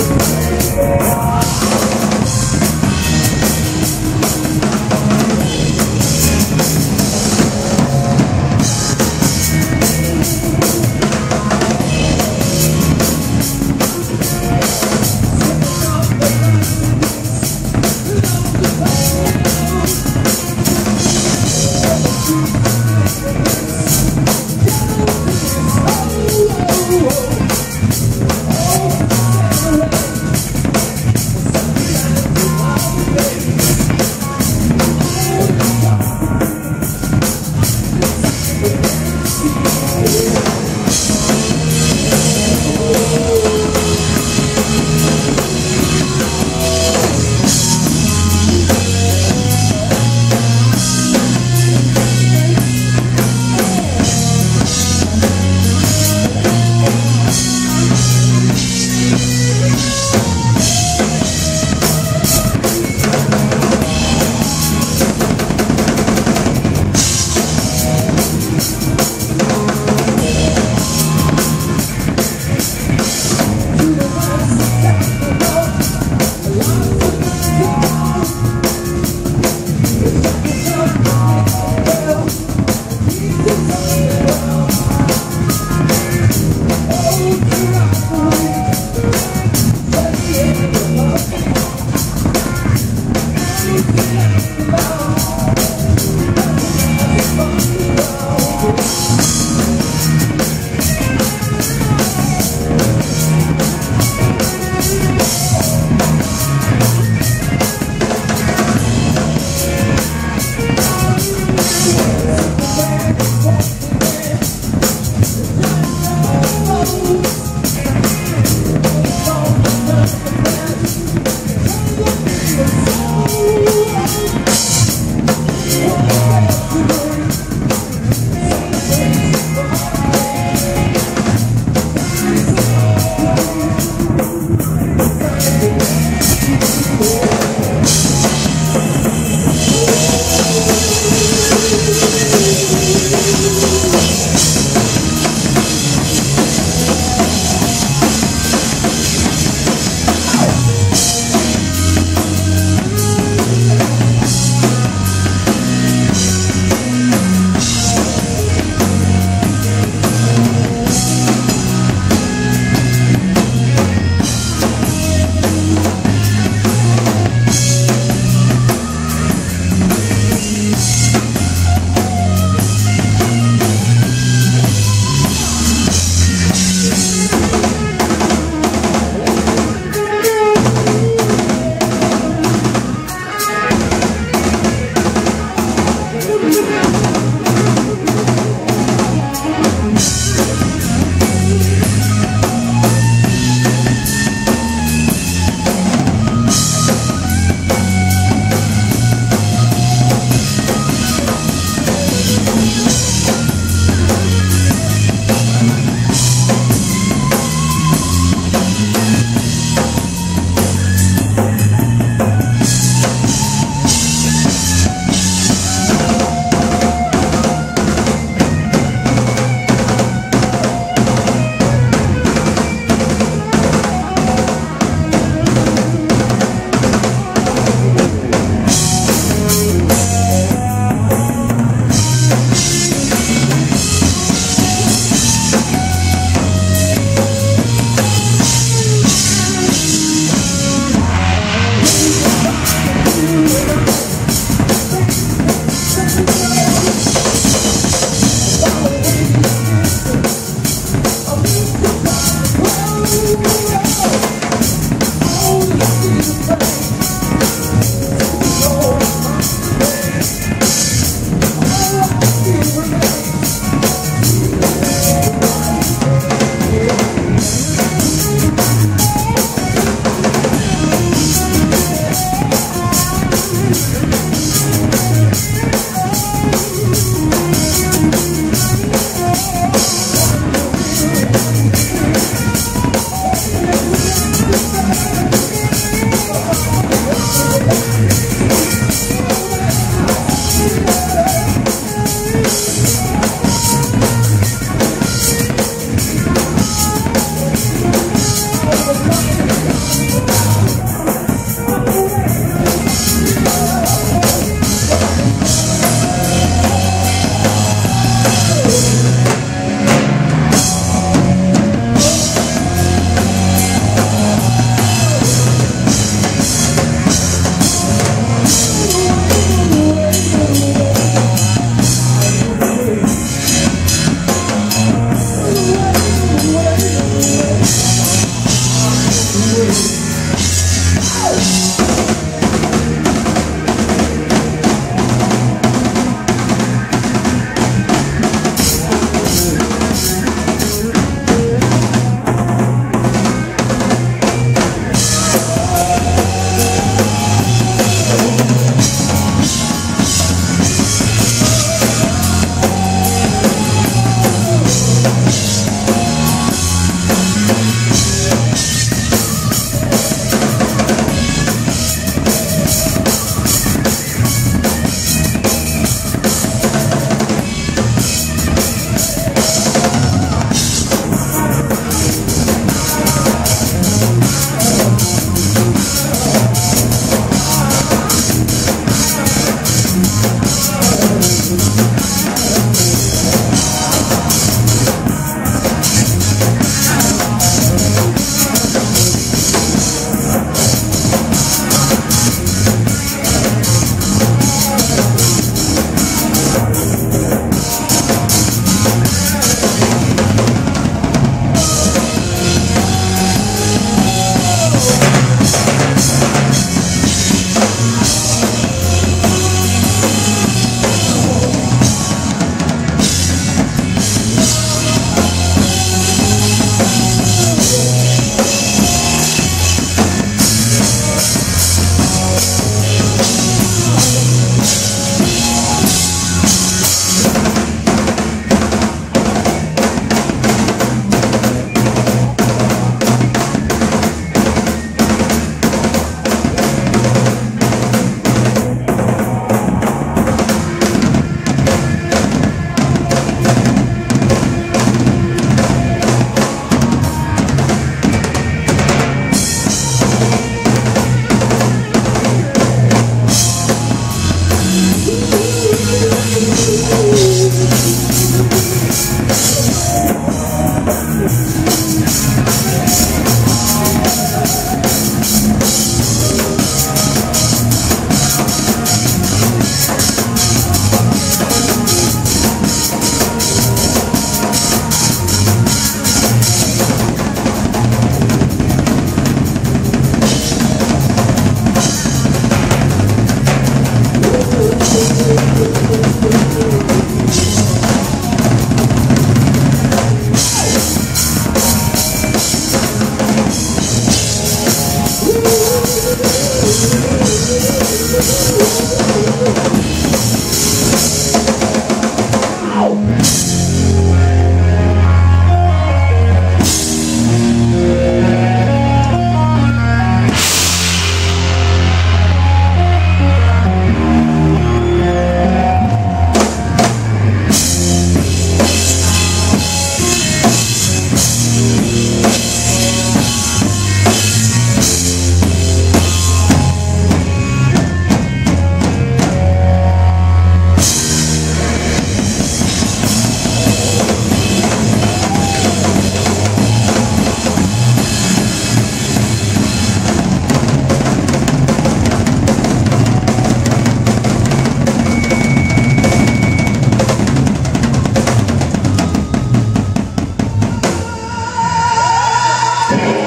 Yeah. Robert